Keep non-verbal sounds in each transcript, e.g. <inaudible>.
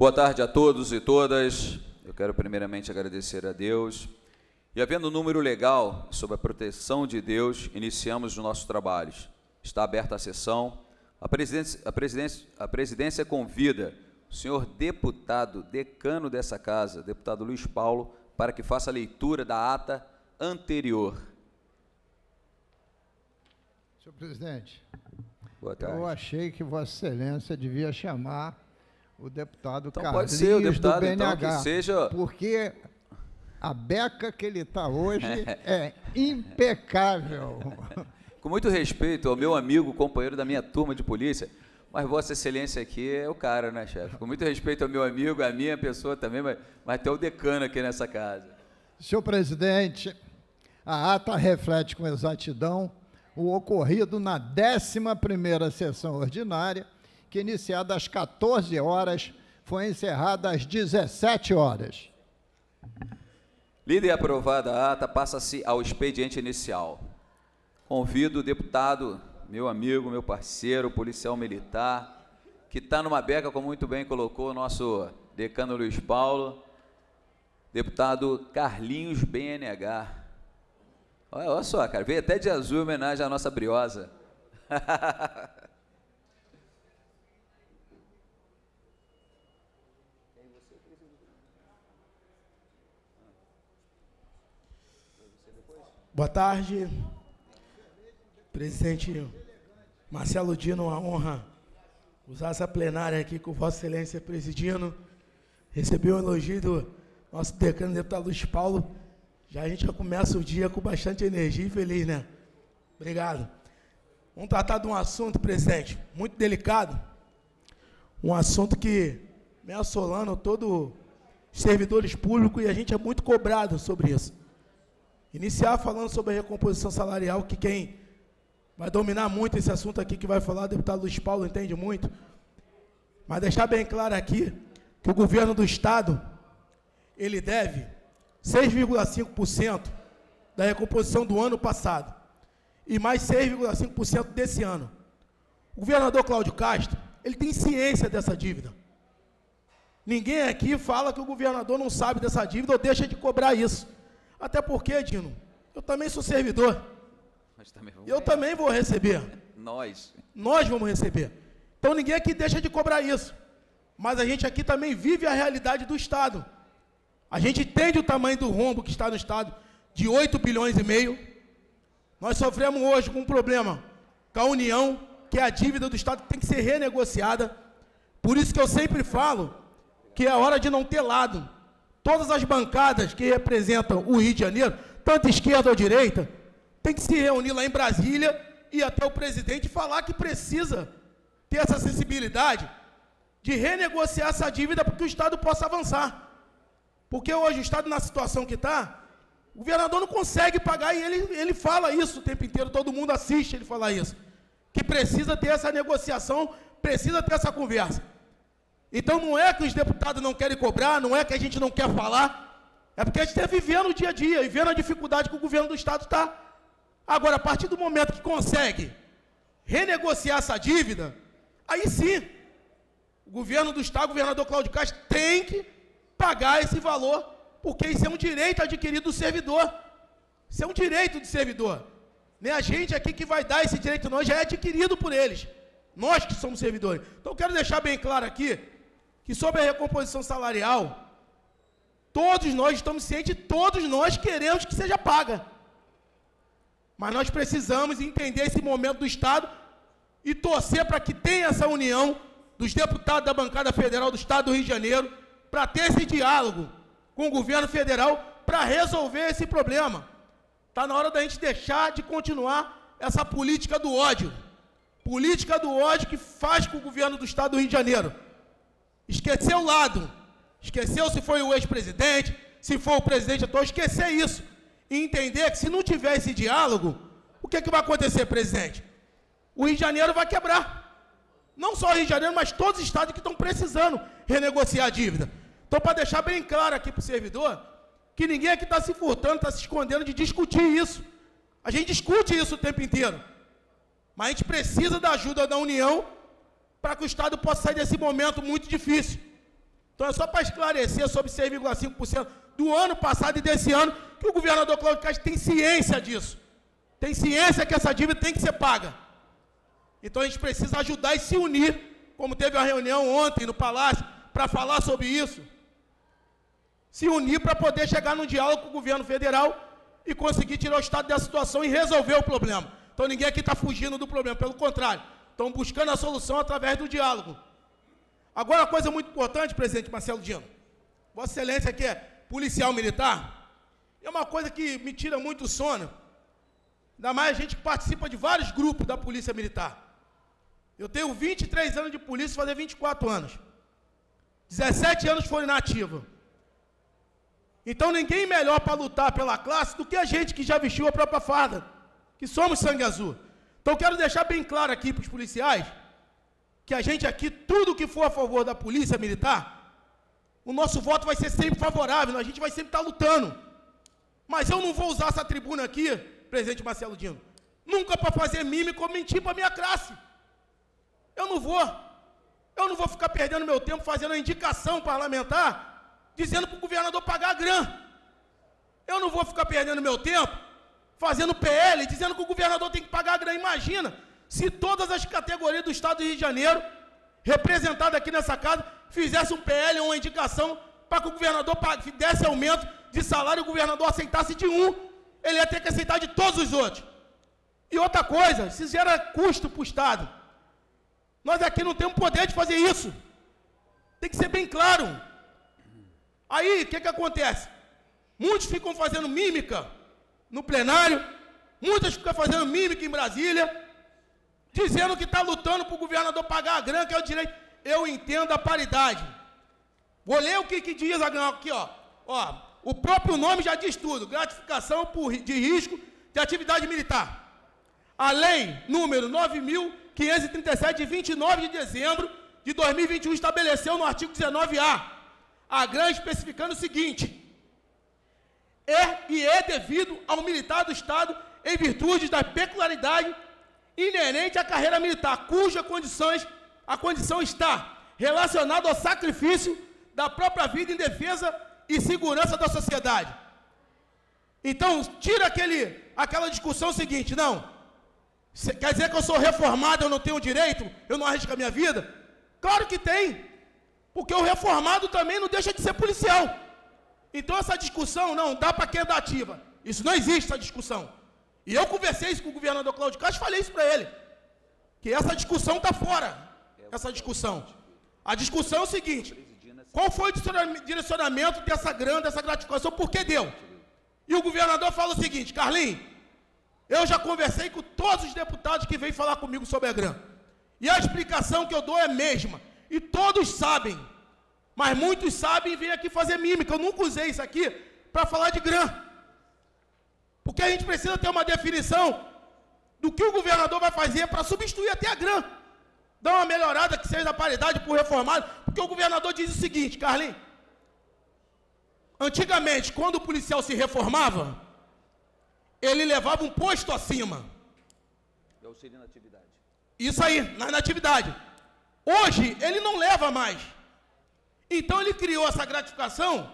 Boa tarde a todos e todas. Eu quero primeiramente agradecer a Deus. E havendo um número legal sobre a proteção de Deus, iniciamos os nossos trabalhos. Está aberta a sessão. A presidência, a presidência, a presidência convida o senhor deputado, decano dessa casa, deputado Luiz Paulo, para que faça a leitura da ata anterior. Senhor presidente, Boa tarde. eu achei que Vossa Excelência devia chamar o deputado Então Carlinhos pode ser o deputado, do então, BNH, que seja- porque a beca que ele está hoje <laughs> é impecável. Com muito respeito ao meu amigo, companheiro da minha turma de polícia, mas Vossa Excelência aqui é o cara, né, chefe? Com muito respeito ao meu amigo, à minha pessoa também, mas, mas tem o decano aqui nessa casa. Senhor presidente, a ata reflete com exatidão o ocorrido na 11ª sessão ordinária, que iniciada às 14 horas, foi encerrada às 17 horas. Lida e aprovada a ata, passa-se ao expediente inicial. Convido o deputado, meu amigo, meu parceiro, policial militar, que está numa beca, como muito bem colocou o nosso decano Luiz Paulo, deputado Carlinhos BNH. Olha, olha só, cara, veio até de azul em homenagem à nossa briosa. <laughs> Boa tarde, presidente Marcelo Dino, uma honra usar essa plenária aqui com Vossa Excelência presidindo. Recebi o elogio do nosso decano, deputado Luiz Paulo. Já a gente já começa o dia com bastante energia e feliz, né? Obrigado. Vamos tratar de um assunto, presidente, muito delicado. Um assunto que vem assolando todos os servidores públicos e a gente é muito cobrado sobre isso. Iniciar falando sobre a recomposição salarial, que quem vai dominar muito esse assunto aqui que vai falar, o deputado Luiz Paulo entende muito. Mas deixar bem claro aqui que o governo do Estado, ele deve 6,5% da recomposição do ano passado e mais 6,5% desse ano. O governador Cláudio Castro, ele tem ciência dessa dívida. Ninguém aqui fala que o governador não sabe dessa dívida ou deixa de cobrar isso. Até porque, Dino, eu também sou servidor. Também Eu também vou receber. <laughs> Nós. Nós vamos receber. Então ninguém aqui deixa de cobrar isso. Mas a gente aqui também vive a realidade do Estado. A gente entende o tamanho do rombo que está no Estado, de 8 bilhões e meio. Nós sofremos hoje com um problema com a União, que é a dívida do Estado que tem que ser renegociada. Por isso que eu sempre falo que é hora de não ter lado. Todas as bancadas que representam o Rio de Janeiro, tanto esquerda ou direita, tem que se reunir lá em Brasília e até o presidente falar que precisa ter essa sensibilidade de renegociar essa dívida para que o Estado possa avançar. Porque hoje o Estado, na situação que está, o governador não consegue pagar e ele, ele fala isso o tempo inteiro, todo mundo assiste ele falar isso. Que precisa ter essa negociação, precisa ter essa conversa. Então não é que os deputados não querem cobrar, não é que a gente não quer falar, é porque a gente está vivendo o dia a dia e vendo a dificuldade que o governo do Estado está. Agora, a partir do momento que consegue renegociar essa dívida, aí sim, o governo do Estado, o governador Cláudio Castro, tem que pagar esse valor, porque isso é um direito adquirido do servidor. Isso é um direito do servidor. Nem a gente aqui que vai dar esse direito, não, já é adquirido por eles. Nós que somos servidores. Então, quero deixar bem claro aqui que sobre a recomposição salarial, todos nós estamos cientes, todos nós queremos que seja paga. Mas nós precisamos entender esse momento do Estado e torcer para que tenha essa união dos deputados da bancada federal do Estado do Rio de Janeiro para ter esse diálogo com o governo federal para resolver esse problema. Está na hora da gente deixar de continuar essa política do ódio. Política do ódio que faz com o governo do Estado do Rio de Janeiro. Esquecer o lado. Esqueceu se foi o ex-presidente, se foi o presidente atual, esquecer isso. E entender que se não tiver esse diálogo, o que, é que vai acontecer, presidente? O Rio de Janeiro vai quebrar. Não só o Rio de Janeiro, mas todos os estados que estão precisando renegociar a dívida. Então, para deixar bem claro aqui para o servidor, que ninguém aqui está se furtando, está se escondendo de discutir isso. A gente discute isso o tempo inteiro. Mas a gente precisa da ajuda da União para que o Estado possa sair desse momento muito difícil. Então é só para esclarecer sobre 6,5% do ano passado e desse ano, que o governador Cláudio Castro tem ciência disso. Tem ciência que essa dívida tem que ser paga. Então a gente precisa ajudar e se unir, como teve uma reunião ontem no Palácio, para falar sobre isso. Se unir para poder chegar num diálogo com o governo federal e conseguir tirar o Estado dessa situação e resolver o problema. Então ninguém aqui está fugindo do problema, pelo contrário, estão buscando a solução através do diálogo. Agora, uma coisa muito importante, presidente Marcelo Dino. Vossa Excelência que é policial militar, é uma coisa que me tira muito sono. Ainda mais a gente participa de vários grupos da Polícia Militar. Eu tenho 23 anos de polícia, fazer 24 anos. 17 anos foram inativos. Então ninguém melhor para lutar pela classe do que a gente que já vestiu a própria farda, que somos sangue azul. Então quero deixar bem claro aqui para os policiais que a gente aqui, tudo que for a favor da polícia militar, o nosso voto vai ser sempre favorável, a gente vai sempre estar lutando. Mas eu não vou usar essa tribuna aqui, presidente Marcelo Dino, nunca para fazer mímica ou mentir para a minha classe. Eu não vou. Eu não vou ficar perdendo meu tempo fazendo a indicação parlamentar, dizendo para o governador pagar a grã. Eu não vou ficar perdendo meu tempo fazendo PL, dizendo que o governador tem que pagar a grã. Imagina, se todas as categorias do Estado do Rio de Janeiro, representadas aqui nessa casa, fizessem um PL ou uma indicação para que o governador desse aumento de salário e o governador aceitasse de um, ele ia ter que aceitar de todos os outros. E outra coisa, isso gera custo para o Estado. Nós aqui não temos poder de fazer isso. Tem que ser bem claro. Aí, o que, que acontece? Muitos ficam fazendo mímica no plenário, muitos ficam fazendo mímica em Brasília, dizendo que está lutando para o governador pagar a grana, que é o direito. Eu entendo a paridade. Vou ler o que, que diz aqui, ó. ó. O próprio nome já diz tudo: gratificação por, de risco de atividade militar. A lei número 9.537, de 29 de dezembro de 2021, estabeleceu no artigo 19A a grana especificando o seguinte: é e é devido ao militar do Estado em virtude da peculiaridade inerente à carreira militar, cuja condições, a condição está relacionada ao sacrifício da própria vida em defesa e segurança da sociedade. Então, tira aquele, aquela discussão seguinte, não, quer dizer que eu sou reformado, eu não tenho direito, eu não arrisco a minha vida? Claro que tem, porque o reformado também não deixa de ser policial. Então essa discussão, não, dá para quem é da ativa. Isso não existe, essa discussão. E eu conversei isso com o governador Cláudio Castro, falei isso para ele. Que essa discussão está fora. Essa discussão. A discussão é o seguinte: qual foi o direcionamento dessa grana, dessa gratificação? Por que deu? E o governador fala o seguinte: Carlinhos, eu já conversei com todos os deputados que vêm falar comigo sobre a grana. E a explicação que eu dou é a mesma. E todos sabem. Mas muitos sabem e vêm aqui fazer mímica. Eu nunca usei isso aqui para falar de grana. Porque a gente precisa ter uma definição do que o governador vai fazer para substituir até a grã. Dar uma melhorada que seja a paridade por reformado. Porque o governador diz o seguinte, Carlinhos. Antigamente, quando o policial se reformava, ele levava um posto acima. E auxílio na atividade. Isso aí, na atividade. Hoje, ele não leva mais. Então, ele criou essa gratificação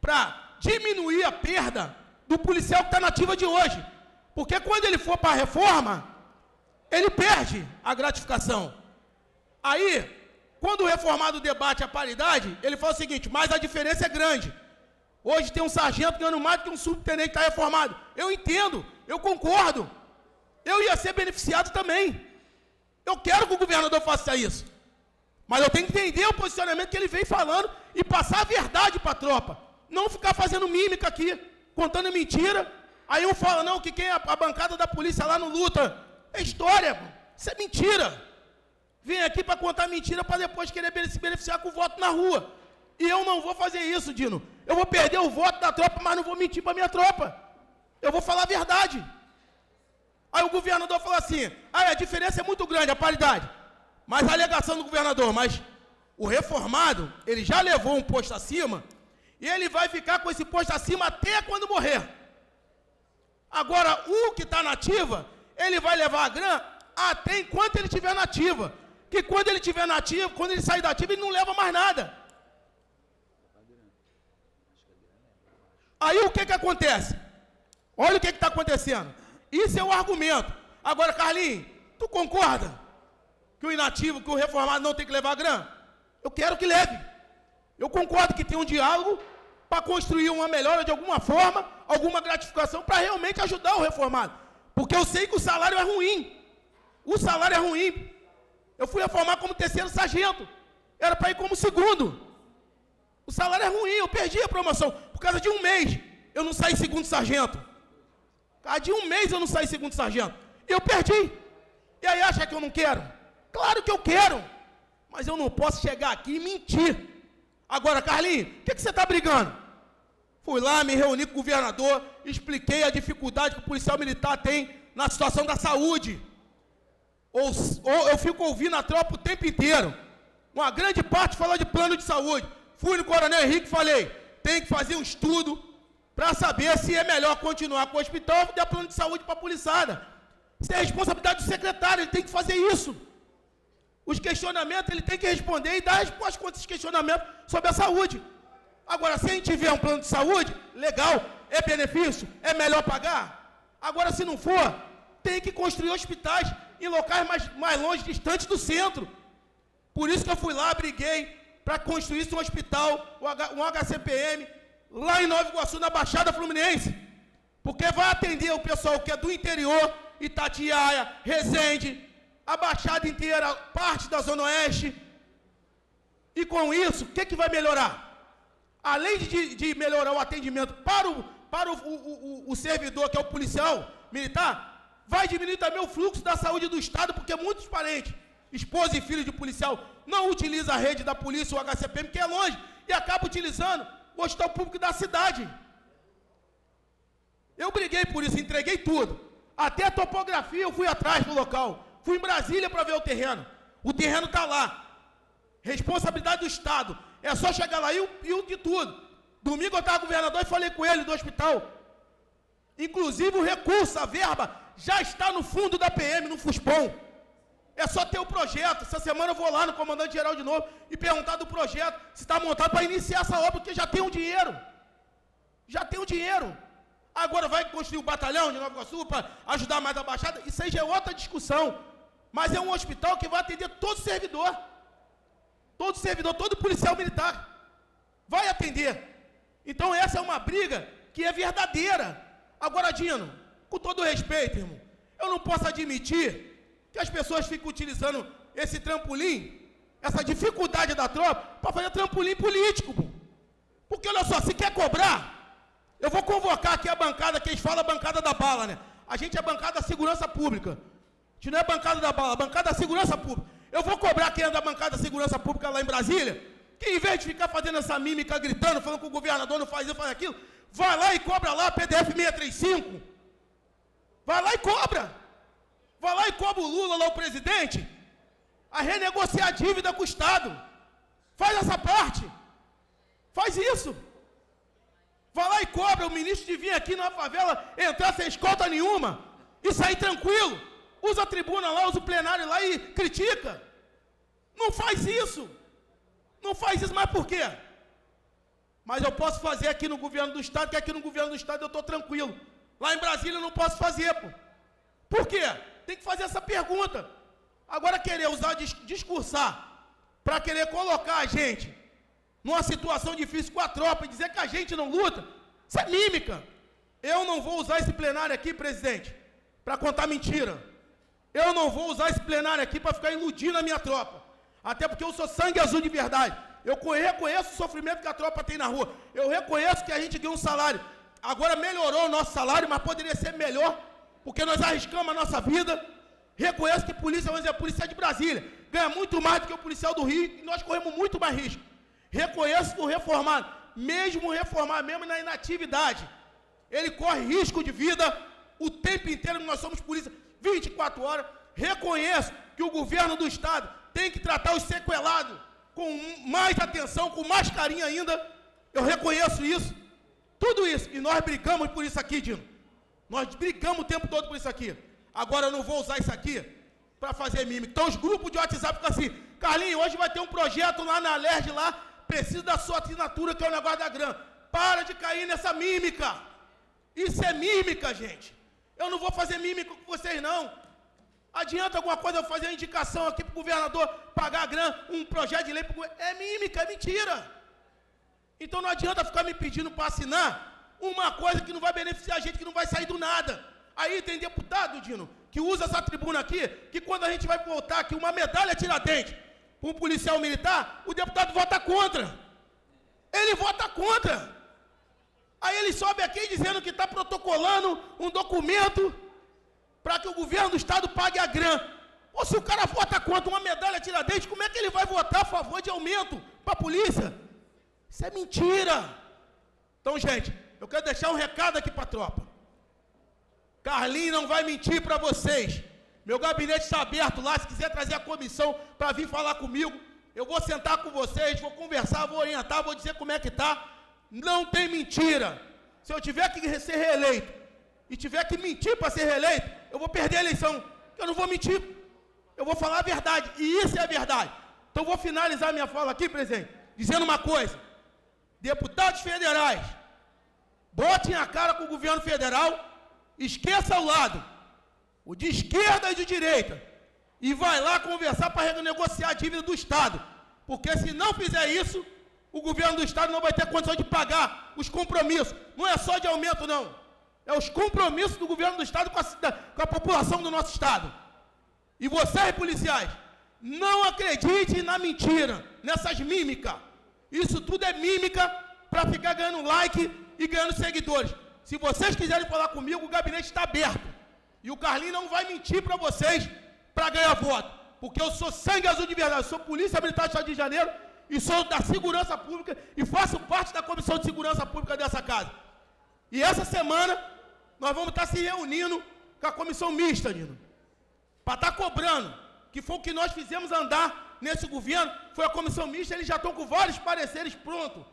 para diminuir a perda do policial que está na ativa de hoje. Porque quando ele for para a reforma, ele perde a gratificação. Aí, quando o reformado debate a paridade, ele fala o seguinte: mas a diferença é grande. Hoje tem um sargento ganhando mais do que um subtenente que está reformado. Eu entendo, eu concordo. Eu ia ser beneficiado também. Eu quero que o governador faça isso. Mas eu tenho que entender o posicionamento que ele vem falando e passar a verdade para a tropa. Não ficar fazendo mímica aqui contando mentira. Aí um fala, não, que quem é a bancada da polícia lá não luta. É história, isso é mentira. Vem aqui para contar mentira para depois querer se beneficiar com o voto na rua. E eu não vou fazer isso, Dino. Eu vou perder o voto da tropa, mas não vou mentir para minha tropa. Eu vou falar a verdade. Aí o governador falou assim: ah, a diferença é muito grande, a paridade. Mas a alegação do governador, mas o reformado, ele já levou um posto acima e ele vai ficar com esse posto acima até quando morrer. Agora, o que está nativa, ele vai levar a grã até enquanto ele estiver nativa. Que quando ele estiver nativo, quando ele sair da ativa, ele não leva mais nada. Aí o que, que acontece? Olha o que está acontecendo. Isso é o argumento. Agora, Carlinhos, tu concorda? Que o inativo, que o reformado não tem que levar grana? Eu quero que leve. Eu concordo que tem um diálogo para construir uma melhora de alguma forma, alguma gratificação para realmente ajudar o reformado. Porque eu sei que o salário é ruim. O salário é ruim. Eu fui reformar como terceiro sargento. Era para ir como segundo. O salário é ruim, eu perdi a promoção. Por causa de um mês, eu não saí segundo sargento. Por causa de um mês eu não saí segundo sargento. Eu perdi. E aí acha que eu não quero? Claro que eu quero. Mas eu não posso chegar aqui e mentir. Agora, Carlinhos, o que, que você está brigando? Fui lá, me reuni com o governador, expliquei a dificuldade que o policial militar tem na situação da saúde. Ou, ou eu fico ouvindo a tropa o tempo inteiro. Uma grande parte falou de plano de saúde. Fui no Coronel Henrique e falei, tem que fazer um estudo para saber se é melhor continuar com o hospital ou dar plano de saúde para a policiada. Isso é responsabilidade do secretário, ele tem que fazer isso. Os questionamentos ele tem que responder e dar resposta contra esses questionamentos sobre a saúde. Agora, se a gente tiver um plano de saúde, legal, é benefício, é melhor pagar. Agora, se não for, tem que construir hospitais em locais mais, mais longe, distantes do centro. Por isso que eu fui lá, briguei para construir um hospital, um HCPM, lá em Nova Iguaçu, na Baixada Fluminense. Porque vai atender o pessoal que é do interior, Itatiaia, Resende, a Baixada inteira, parte da Zona Oeste. E com isso, o que, que vai melhorar? além de, de melhorar o atendimento para, o, para o, o, o, servidor, que é o policial militar, vai diminuir também o fluxo da saúde do Estado, porque muitos parentes, esposa e filho de policial, não utilizam a rede da polícia, o HCPM, que é longe, e acaba utilizando o hospital público da cidade. Eu briguei por isso, entreguei tudo. Até a topografia eu fui atrás do local. Fui em Brasília para ver o terreno. O terreno está lá. Responsabilidade do Estado. É só chegar lá e o, de tudo. Domingo eu estava governador e falei com ele do hospital. Inclusive o recurso, a verba, já está no fundo da PM, no FUSPOM. É só ter o projeto. Essa semana eu vou lá no comandante geral de novo e perguntar do projeto se está montado para iniciar essa obra, porque já tem o um dinheiro. Já tem o um dinheiro. Agora vai construir o batalhão de Nova Iguaçu para ajudar mais a Baixada. Isso aí já é outra discussão. Mas é um hospital que vai atender todo servidor. Todo servidor, todo policial militar vai atender. Então essa é uma briga que é verdadeira. Agora, Dino, com todo respeito, irmão, eu não posso admitir que as pessoas fiquem utilizando esse trampolim, essa dificuldade da tropa, para fazer trampolim político. Porque olha só, se quer cobrar, eu vou convocar aqui a bancada, que eles falam a bancada da bala, né? A gente é a bancada da segurança pública. Gente não é bancada da bala, bancada da segurança pública. Eu vou cobrar quem é da bancada da segurança pública lá em Brasília, que em vez de ficar fazendo essa mímica, gritando, falando que o governador não faz isso, faz aquilo, vai lá e cobra lá PDF 635. Vai lá e cobra. Vai lá e cobra o Lula, lá o presidente, a renegociar a dívida com o Estado. Faz essa parte. Faz isso. Vai lá e cobra o ministro de vir aqui na favela, entrar sem escolta nenhuma e sair tranquilo usa a tribuna lá, usa o plenário lá e critica. Não faz isso. Não faz isso, mas por quê? Mas eu posso fazer aqui no governo do Estado, que aqui no governo do Estado eu estou tranquilo. Lá em Brasília eu não posso fazer, pô. Por quê? Tem que fazer essa pergunta. Agora querer usar, discursar, para querer colocar a gente numa situação difícil com a tropa e dizer que a gente não luta, isso é mímica. Eu não vou usar esse plenário aqui, presidente, para contar mentira. Eu não vou usar esse plenário aqui para ficar iludindo a minha tropa. Até porque eu sou sangue azul de verdade. Eu reconheço o sofrimento que a tropa tem na rua. Eu reconheço que a gente ganhou um salário. Agora melhorou o nosso salário, mas poderia ser melhor, porque nós arriscamos a nossa vida. Reconheço que polícia, vamos dizer, polícia de Brasília ganha muito mais do que o policial do Rio e nós corremos muito mais risco. Reconheço que o reformado, mesmo reformado, mesmo na inatividade, ele corre risco de vida o tempo inteiro nós somos polícia. 24 horas. Reconheço que o governo do Estado tem que tratar os sequelados com mais atenção, com mais carinho ainda. Eu reconheço isso. Tudo isso. E nós brigamos por isso aqui, Dino. Nós brigamos o tempo todo por isso aqui. Agora eu não vou usar isso aqui para fazer mímica. Então os grupos de WhatsApp ficam assim, Carlinhos, hoje vai ter um projeto lá na LERJ lá, precisa da sua assinatura, que é o negócio da grana. para de cair nessa mímica. Isso é mímica, gente. Eu não vou fazer mímica com vocês, não. Adianta alguma coisa eu fazer uma indicação aqui para o governador pagar a grana, um projeto de lei para É mímica, é mentira. Então não adianta ficar me pedindo para assinar uma coisa que não vai beneficiar a gente, que não vai sair do nada. Aí tem deputado, Dino, que usa essa tribuna aqui, que quando a gente vai votar aqui uma medalha tiradente para um policial militar, o deputado vota contra. Ele vota contra. Aí ele sobe aqui dizendo que está protocolando um documento para que o governo do estado pague a grana. Ou se o cara vota contra uma medalha tiradentes, como é que ele vai votar a favor de aumento para a polícia? Isso é mentira. Então, gente, eu quero deixar um recado aqui para a tropa. Carlinhos não vai mentir para vocês. Meu gabinete está aberto lá. Se quiser trazer a comissão para vir falar comigo, eu vou sentar com vocês, vou conversar, vou orientar, vou dizer como é que está. Não tem mentira. Se eu tiver que ser reeleito e tiver que mentir para ser reeleito, eu vou perder a eleição. Eu não vou mentir. Eu vou falar a verdade. E isso é a verdade. Então vou finalizar minha fala aqui, presidente, dizendo uma coisa. Deputados federais, botem a cara com o governo federal, esqueça o lado, o de esquerda e de direita, e vai lá conversar para renegociar a dívida do Estado. Porque se não fizer isso, o governo do Estado não vai ter condição de pagar os compromissos. Não é só de aumento, não. É os compromissos do governo do Estado com a, com a população do nosso Estado. E vocês, policiais, não acreditem na mentira, nessas mímicas. Isso tudo é mímica para ficar ganhando like e ganhando seguidores. Se vocês quiserem falar comigo, o gabinete está aberto. E o Carlinho não vai mentir para vocês para ganhar voto. Porque eu sou sangue azul de verdade. Eu sou polícia militar do Estado de Janeiro e sou da segurança pública e faço parte da comissão de segurança pública dessa casa. E essa semana nós vamos estar se reunindo com a comissão mista, Nino, para estar cobrando, que foi o que nós fizemos andar nesse governo, foi a comissão mista, eles já estão com vários pareceres prontos.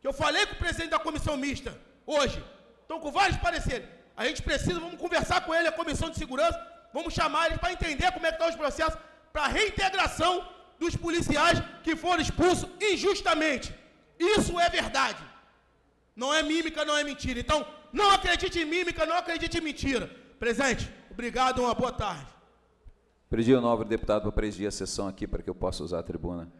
Que eu falei com o presidente da comissão mista hoje, estão com vários pareceres. A gente precisa, vamos conversar com ele, a comissão de segurança, vamos chamar eles para entender como é que estão os processos para reintegração dos policiais que foram expulsos injustamente. Isso é verdade. Não é mímica, não é mentira. Então, não acredite em mímica, não acredite em mentira. Presente, obrigado, uma boa tarde. Pedi o nobre deputado para presidir a sessão aqui para que eu possa usar a tribuna.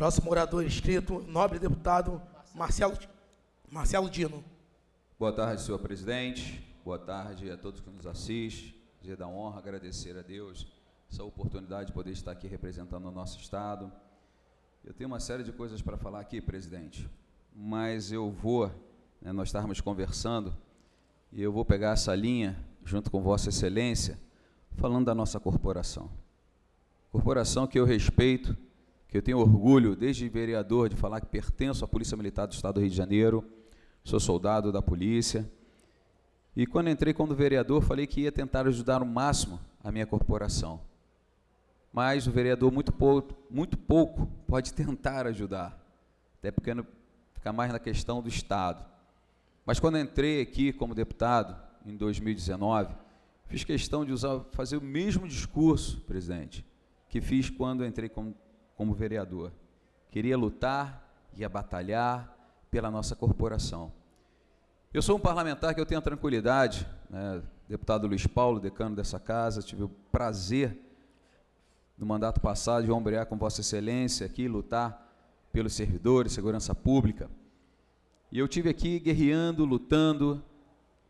Próximo orador inscrito, nobre deputado Marcelo, Marcelo Dino. Boa tarde, senhor presidente. Boa tarde a todos que nos assistem. Dia da honra, agradecer a Deus essa oportunidade de poder estar aqui representando o nosso Estado. Eu tenho uma série de coisas para falar aqui, presidente, mas eu vou, né, nós estávamos conversando, e eu vou pegar essa linha, junto com Vossa Excelência, falando da nossa corporação. Corporação que eu respeito, que eu tenho orgulho, desde vereador, de falar que pertenço à Polícia Militar do Estado do Rio de Janeiro, sou soldado da polícia. E quando entrei como vereador, falei que ia tentar ajudar o máximo a minha corporação. Mas o vereador, muito pouco, muito pouco pode <laughs> tentar ajudar, até porque fica mais na questão do Estado. Mas quando entrei aqui como deputado, em 2019, fiz questão de usar, fazer o mesmo discurso, presidente, que fiz quando entrei como como vereador. Queria lutar, ia batalhar pela nossa corporação. Eu sou um parlamentar que eu tenho a tranquilidade, né, deputado Luiz Paulo, decano dessa casa, tive o prazer no mandato passado de ombrear com Vossa Excelência aqui, lutar pelos servidores, segurança pública. E eu tive aqui guerreando, lutando,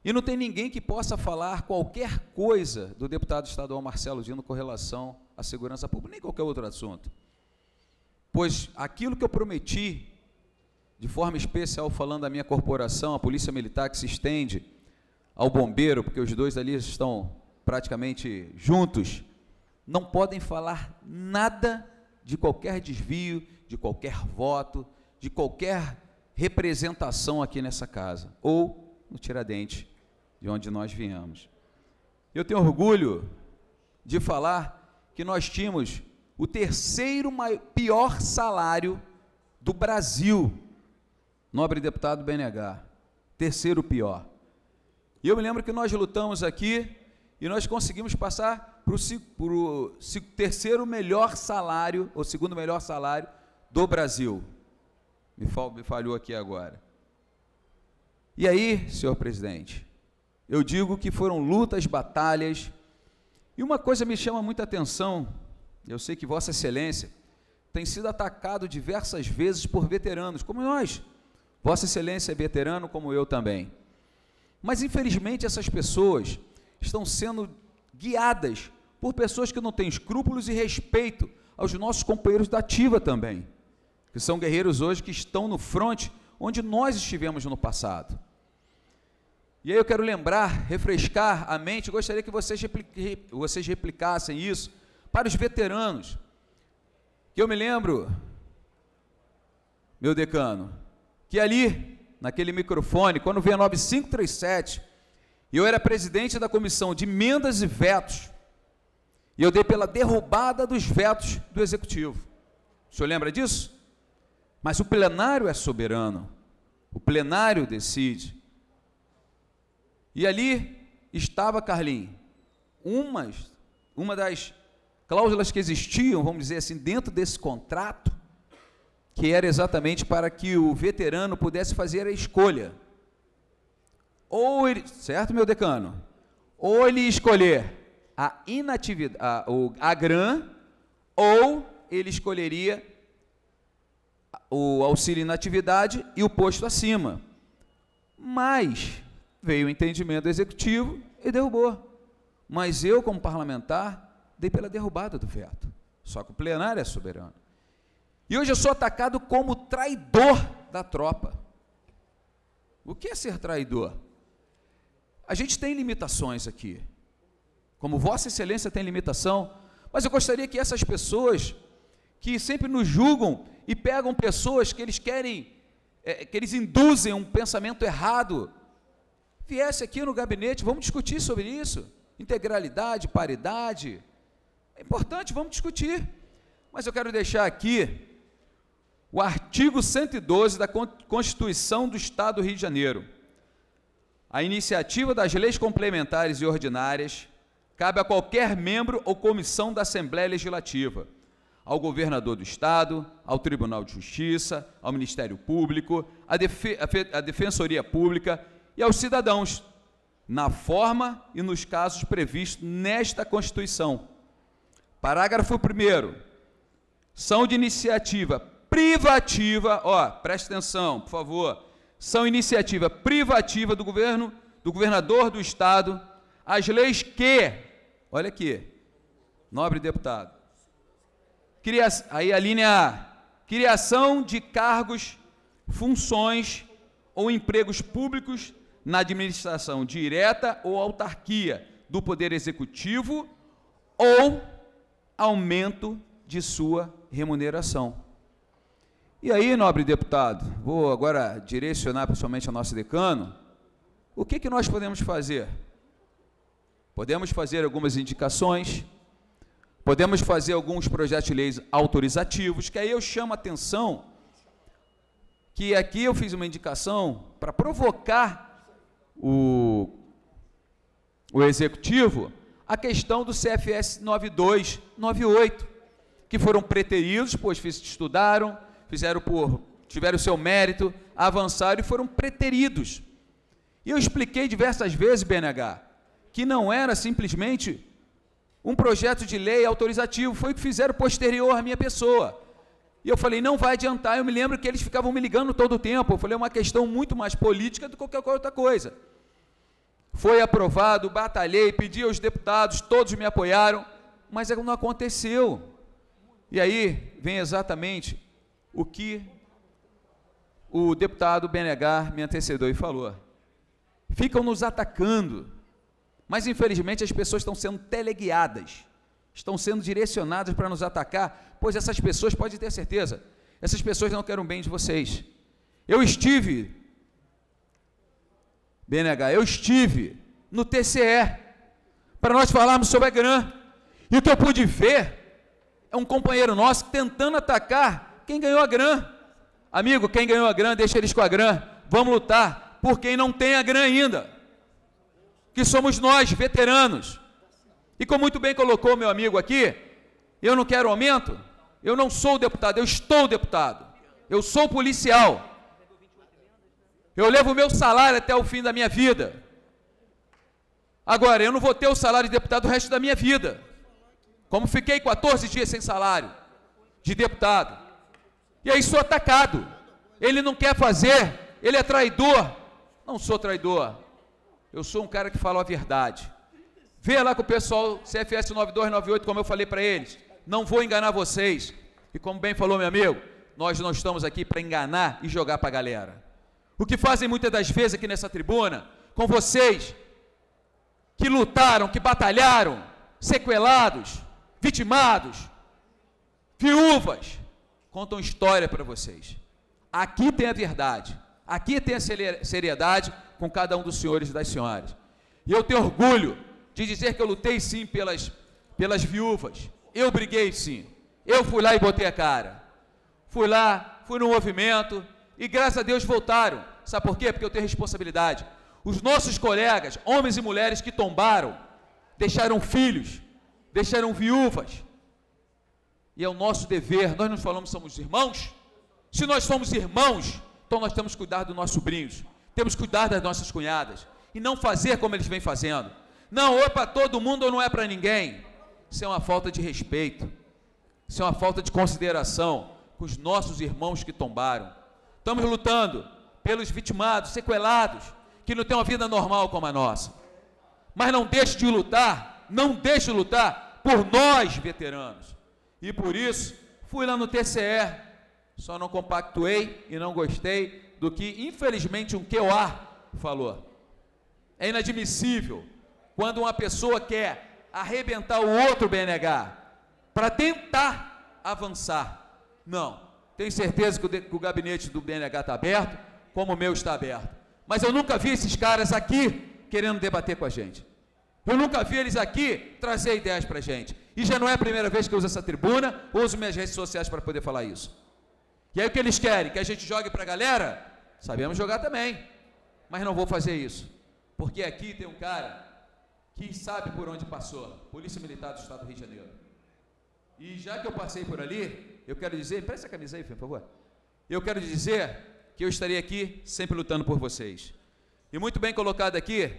e não tem ninguém que possa falar qualquer coisa do deputado estadual Marcelo Dino com relação à segurança pública, nem qualquer outro assunto. Pois aquilo que eu prometi, de forma especial falando da minha corporação, a Polícia Militar, que se estende ao bombeiro, porque os dois ali estão praticamente juntos, não podem falar nada de qualquer desvio, de qualquer voto, de qualquer representação aqui nessa casa, ou no Tiradentes, de onde nós viemos. Eu tenho orgulho de falar que nós tínhamos o terceiro maior, pior salário do Brasil. nobre deputado BNH, terceiro pior. E eu me lembro que nós lutamos aqui e nós conseguimos passar para o terceiro melhor salário, ou segundo melhor salário do Brasil. Me, fal, me falhou aqui agora. E aí, senhor presidente, eu digo que foram lutas, batalhas, e uma coisa me chama muita atenção, eu sei que Vossa Excelência tem sido atacado diversas vezes por veteranos, como nós. Vossa Excelência é veterano, como eu também. Mas, infelizmente, essas pessoas estão sendo guiadas por pessoas que não têm escrúpulos e respeito aos nossos companheiros da ativa também, que são guerreiros hoje que estão no fronte onde nós estivemos no passado. E aí eu quero lembrar, refrescar a mente, gostaria que vocês, vocês replicassem isso para os veteranos. Que eu me lembro, meu decano, que ali, naquele microfone, quando veio a 9537, e eu era presidente da comissão de emendas e vetos, e eu dei pela derrubada dos vetos do executivo. O senhor lembra disso? Mas o plenário é soberano, o plenário decide. E ali estava, Carlinhos, uma das cláusulas que existiam, vamos dizer assim, dentro desse contrato, que era exatamente para que o veterano pudesse fazer a escolha. Ou ele, certo, meu decano? Ou ele escolher a inatividade, a, a ou ele escolheria o auxílio inatividade e o posto acima. Mas veio o entendimento do executivo e derrubou. Mas eu, como parlamentar, dei pela derrubada do veto. Só que o plenário é soberano. E hoje eu sou atacado como traidor da tropa. O que é ser traidor? A gente tem limitações aqui. Como Vossa Excelência tem limitação, mas eu gostaria que essas pessoas que sempre nos julgam e pegam pessoas que eles querem, é, que eles induzem um pensamento errado viesse aqui no gabinete, vamos discutir sobre isso. Integralidade, paridade. É importante, vamos discutir. Mas eu quero deixar aqui o artigo 112 da Constituição do Estado do Rio de Janeiro. A iniciativa das leis complementares e ordinárias cabe a qualquer membro ou comissão da Assembleia Legislativa, ao governador do Estado, ao Tribunal de Justiça, ao Ministério Público, à, à Defensoria Pública e aos cidadãos, na forma e nos casos previstos nesta Constituição. Parágrafo 1. São de iniciativa privativa, ó, preste atenção, por favor. São iniciativa privativa do governo, do governador do estado, as leis que, olha aqui, nobre deputado, cria, aí a linha A, criação de cargos, funções ou empregos públicos na administração direta ou autarquia do Poder Executivo ou aumento de sua remuneração. E aí, nobre deputado, vou agora direcionar pessoalmente ao nosso decano, o que, que nós podemos fazer? Podemos fazer algumas indicações, podemos fazer alguns projetos de leis autorizativos, que aí eu chamo a atenção que aqui eu fiz uma indicação para provocar o, o executivo a questão do CFS 92, 98, que foram preteridos, pois estudaram, fizeram por, tiveram seu mérito, avançaram e foram preteridos. E eu expliquei diversas vezes, BNH, que não era simplesmente um projeto de lei autorizativo, foi o que fizeram posterior à minha pessoa. E eu falei, não vai adiantar. Eu me lembro que eles ficavam me ligando todo o tempo. Eu falei, é uma questão muito mais política do que qualquer outra coisa. Foi aprovado, batalhei, pedi aos deputados, todos me apoiaram, mas não aconteceu. E aí vem exatamente o que o deputado Benegar me antecedeu e falou. Ficam nos atacando, mas infelizmente as pessoas estão sendo teleguiadas, estão sendo direcionadas para nos atacar, pois essas pessoas, pode ter certeza, essas pessoas não querem o bem de vocês. Eu estive BNH, eu estive no TCE para nós falarmos sobre a GRAM. E o que eu pude ver é um companheiro nosso tentando atacar quem ganhou a GRAM. Amigo, quem ganhou a grana, deixa eles com a grana. Vamos lutar por quem não tem a grana ainda. Que somos nós, veteranos. E como muito bem colocou meu amigo aqui, eu não quero aumento, eu não sou deputado, eu estou deputado. Eu sou policial. Eu levo o meu salário até o fim da minha vida. Agora, eu não vou ter o salário de deputado o resto da minha vida. Como fiquei 14 dias sem salário de deputado. E aí sou atacado. Ele não quer fazer, ele é traidor. Não sou traidor. Eu sou um cara que fala a verdade. Vê lá com o pessoal CFS 9298, como eu falei para eles. Não vou enganar vocês. E como bem falou meu amigo, nós não estamos aqui para enganar e jogar para a galera. O que fazem muitas das vezes aqui nessa tribuna, com vocês, que lutaram, que batalharam, sequelados, vitimados, viúvas, contam história para vocês. Aqui tem a verdade, aqui tem a seriedade com cada um dos senhores e das senhoras. E eu tenho orgulho de dizer que eu lutei sim pelas, pelas viúvas. Eu briguei sim. Eu fui lá e botei a cara. Fui lá, fui no movimento e graças a Deus voltaram. Sabe por quê? Porque eu tenho responsabilidade. Os nossos colegas, homens e mulheres que tombaram, deixaram filhos, deixaram viúvas. E é o nosso dever, nós nos falamos somos irmãos. Se nós somos irmãos, então nós temos que cuidar dos nossos sobrinhos, temos que cuidar das nossas cunhadas e não fazer como eles vêm fazendo. Não, ou é para todo mundo ou não é para ninguém. Isso é uma falta de respeito. Isso é uma falta de consideração com os nossos irmãos que tombaram. Estamos lutando pelos vitimados, sequelados, que não têm uma vida normal como a nossa. Mas não deixe de lutar, não deixe de lutar por nós, veteranos. E por isso, fui lá no TCE, só não compactuei e não gostei do que, infelizmente, um QOA falou. É inadmissível quando uma pessoa quer arrebentar o outro BNH para tentar avançar. Não. Tenho certeza que o, que o gabinete do BNH está aberto, como o meu está aberto. Mas eu nunca vi esses caras aqui querendo debater com a gente. Eu nunca vi eles aqui trazer ideias para a gente. E já não é a primeira vez que eu uso essa tribuna, uso minhas redes sociais para poder falar isso. E aí o que eles querem? Que a gente jogue para a galera? Sabemos jogar também. Mas não vou fazer isso. Porque aqui tem um cara que sabe por onde passou. Polícia Militar do Estado do Rio de Janeiro. E já que eu passei por ali, eu quero dizer, presta a camisa aí, por favor. Eu quero dizer que eu estarei aqui sempre lutando por vocês. E muito bem colocado aqui,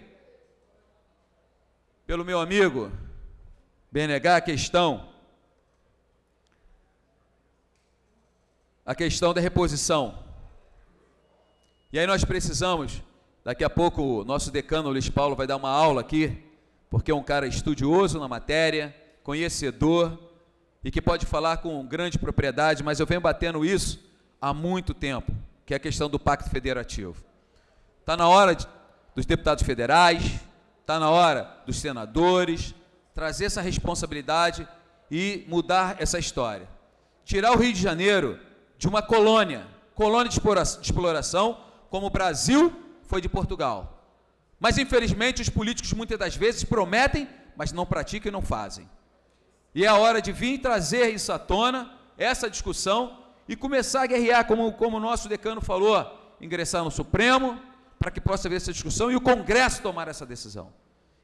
pelo meu amigo BNH, a questão, a questão da reposição. E aí nós precisamos, daqui a pouco o nosso decano Luiz Paulo vai dar uma aula aqui, porque é um cara estudioso na matéria, conhecedor e que pode falar com grande propriedade, mas eu venho batendo isso há muito tempo que é a questão do pacto federativo. Está na hora de, dos deputados federais, está na hora dos senadores trazer essa responsabilidade e mudar essa história. Tirar o Rio de Janeiro de uma colônia, colônia de exploração, como o Brasil foi de Portugal. Mas infelizmente os políticos muitas das vezes prometem, mas não praticam e não fazem. E é a hora de vir trazer isso à tona, essa discussão, e começar a guerrear, como, como o nosso decano falou, ingressar no Supremo, para que possa haver essa discussão e o Congresso tomar essa decisão.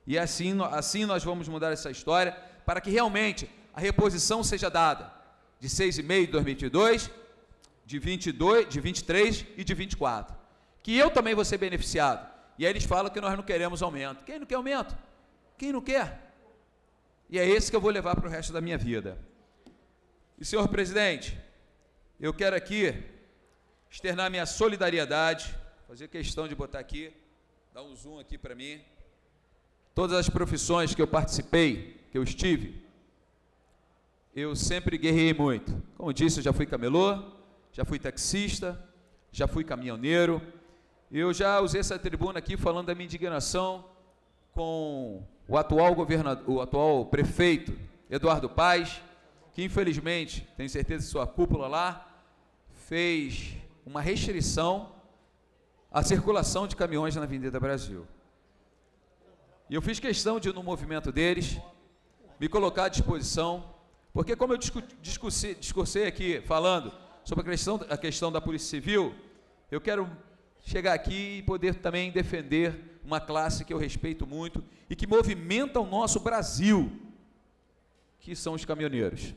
E assim, assim nós vamos mudar essa história, para que realmente a reposição seja dada de 6,5 de 2022, de 22, de 23 e de 24. Que eu também vou ser beneficiado. E aí eles falam que nós não queremos aumento. Quem não quer aumento? Quem não quer? E é esse que eu vou levar para o resto da minha vida. E senhor presidente, eu quero aqui externar minha solidariedade, fazer questão de botar aqui, dar um zoom aqui para mim. Todas as profissões que eu participei, que eu estive, eu sempre guerrei muito. Como disse, eu já fui camelô, já fui taxista, já fui caminhoneiro. Eu já usei essa tribuna aqui falando da minha indignação com o atual governador, o atual prefeito Eduardo Paes, que infelizmente, tenho certeza que sua cúpula lá fez uma restrição à circulação de caminhões na Avenida Brasil. E eu fiz questão de, no movimento deles, me colocar à disposição, porque como eu discursei, discursei aqui falando sobre a questão, a questão da Polícia Civil, eu quero chegar aqui e poder também defender uma classe que eu respeito muito e que movimenta o nosso Brasil, que são os caminhoneiros.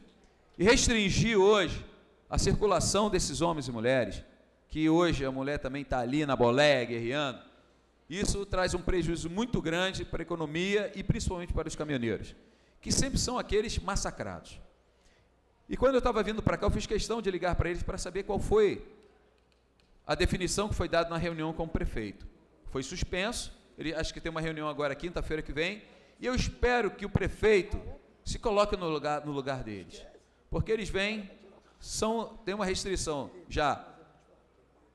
E restringir hoje a circulação desses homens e mulheres, que hoje a mulher também está ali na boleia, guerreando, isso traz um prejuízo muito grande para a economia e principalmente para os caminhoneiros, que sempre são aqueles massacrados. E quando eu estava vindo para cá, eu fiz questão de ligar para eles para saber qual foi a definição que foi dada na reunião com o prefeito. Foi suspenso, ele, acho que tem uma reunião agora, quinta-feira que vem, e eu espero que o prefeito se coloque no lugar, no lugar deles. Porque eles vêm, são, tem uma restrição já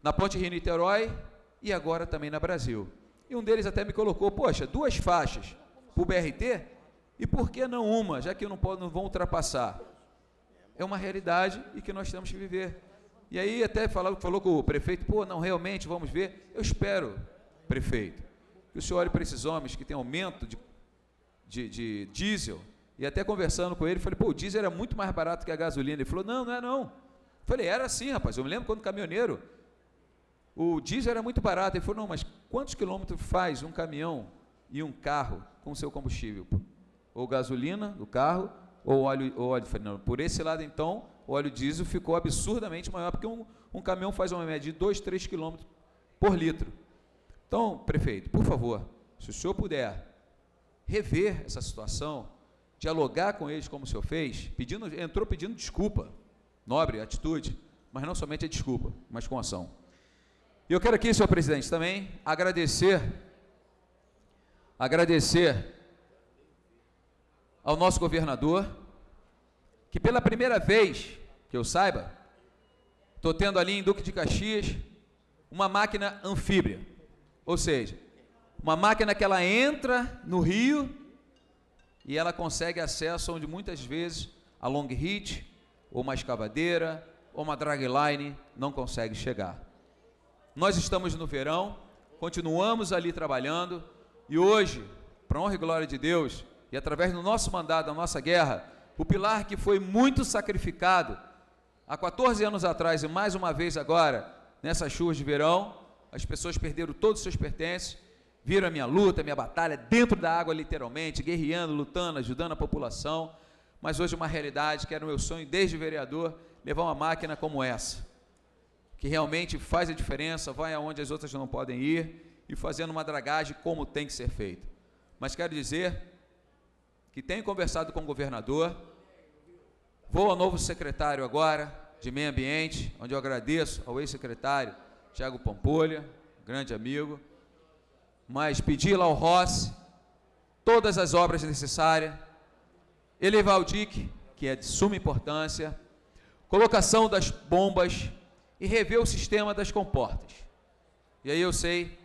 na Ponte Rio-Niterói e agora também na Brasil. E um deles até me colocou, poxa, duas faixas para o BRT, e por que não uma, já que não, pode, não vão ultrapassar? É uma realidade e que nós temos que viver. E aí até falou, falou com o prefeito, pô, não, realmente, vamos ver. Eu espero, prefeito, que o senhor olhe para esses homens que têm aumento de, de, de diesel, e até conversando com ele, falei, pô, o diesel era muito mais barato que a gasolina. Ele falou, não, não é não. Falei, era assim, rapaz. Eu me lembro quando caminhoneiro o diesel era muito barato. Ele falou, não, mas quantos quilômetros faz um caminhão e um carro com seu combustível? Ou gasolina do carro, ou óleo, ou óleo. Falei, não, por esse lado, então, o óleo diesel ficou absurdamente maior, porque um, um caminhão faz uma média de 2, 3 quilômetros por litro. Então, prefeito, por favor, se o senhor puder rever essa situação, dialogar com eles como o senhor fez, pedindo, entrou pedindo desculpa, nobre atitude, mas não somente a desculpa, mas com ação. E eu quero aqui, senhor presidente, também agradecer, agradecer ao nosso governador, que pela primeira vez, que eu saiba, estou tendo ali em Duque de Caxias uma máquina anfíbria, ou seja, uma máquina que ela entra no rio e ela consegue acesso onde muitas vezes a long hitch, ou uma escavadeira, ou uma dragline não consegue chegar. Nós estamos no verão, continuamos ali trabalhando e hoje, para honra e glória de Deus, e através do nosso mandato, da nossa guerra, o pilar que foi muito sacrificado há 14 anos atrás e mais uma vez agora, nessas chuvas de verão, as pessoas perderam todos os seus pertences, viram a minha luta, a minha batalha dentro da água, literalmente, guerreando, lutando, ajudando a população. Mas hoje, uma realidade que era o meu sonho desde vereador, levar uma máquina como essa que realmente faz a diferença, vai aonde as outras não podem ir e fazendo uma dragagem como tem que ser feito. Mas quero dizer que tenho conversado com o governador, vou ao novo secretário agora de Meio Ambiente, onde eu agradeço ao ex-secretário Tiago Pampolha, grande amigo, mas pedi lá ao Rossi todas as obras necessárias, elevar o DIC, que é de suma importância, colocação das bombas e rever o sistema das comportas. E aí eu sei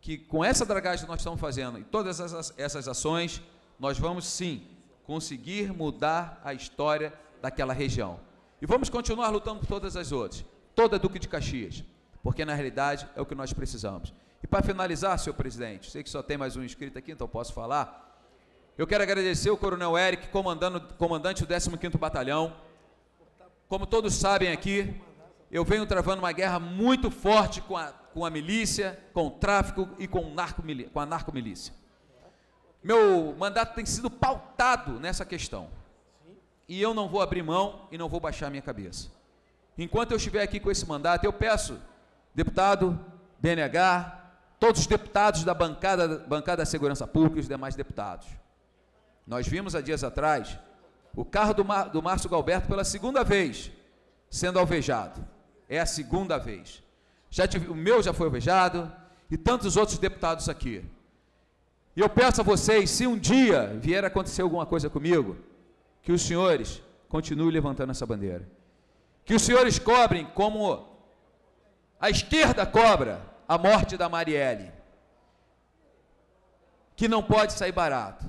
que com essa dragagem que nós estamos fazendo e todas essas, ações, nós vamos sim conseguir mudar a história daquela região. E vamos continuar lutando por todas as outras, toda Duque de Caxias, porque na realidade é o que nós precisamos. E para finalizar, senhor presidente, sei que só tem mais um inscrito aqui, então posso falar. Eu quero agradecer o Coronel Eric, comandante do 15º Batalhão. Como todos sabem aqui, eu venho travando uma guerra muito forte com a, com a milícia, com o tráfico e com, narco, com a narcomilícia. Meu mandato tem sido pautado nessa questão. E eu não vou abrir mão e não vou baixar minha cabeça. Enquanto eu estiver aqui com esse mandato, eu peço, deputado BNH, todos os deputados da bancada, bancada da Segurança Pública e os demais deputados. Nós vimos há dias atrás o carro do, Mar, do Márcio Galberto pela segunda vez sendo alvejado. É a segunda vez. Já tive, o meu já foi alvejado e tantos outros deputados aqui. E eu peço a vocês, se um dia vier a acontecer alguma coisa comigo, que os senhores continuem levantando essa bandeira. Que os senhores cobrem como a esquerda cobra a morte da Marielle. Que não pode sair barato.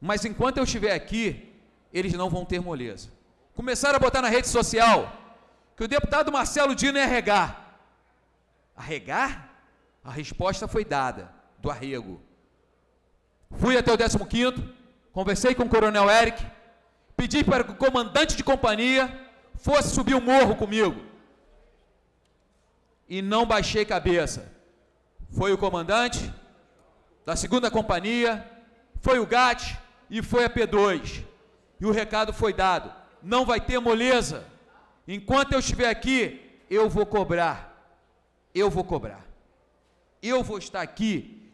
Mas enquanto eu estiver aqui, eles não vão ter moleza. Começaram a botar na rede social que o deputado Marcelo Dino ia arregar. Arregar? A resposta foi dada, do arrego. Fui até o 15º, conversei com o coronel Eric, pedi para que o comandante de companhia fosse subir o morro comigo, e não baixei cabeça. Foi o comandante da segunda companhia, foi o GAT e foi a P2. E o recado foi dado: não vai ter moleza. Enquanto eu estiver aqui, eu vou cobrar. Eu vou cobrar. Eu vou estar aqui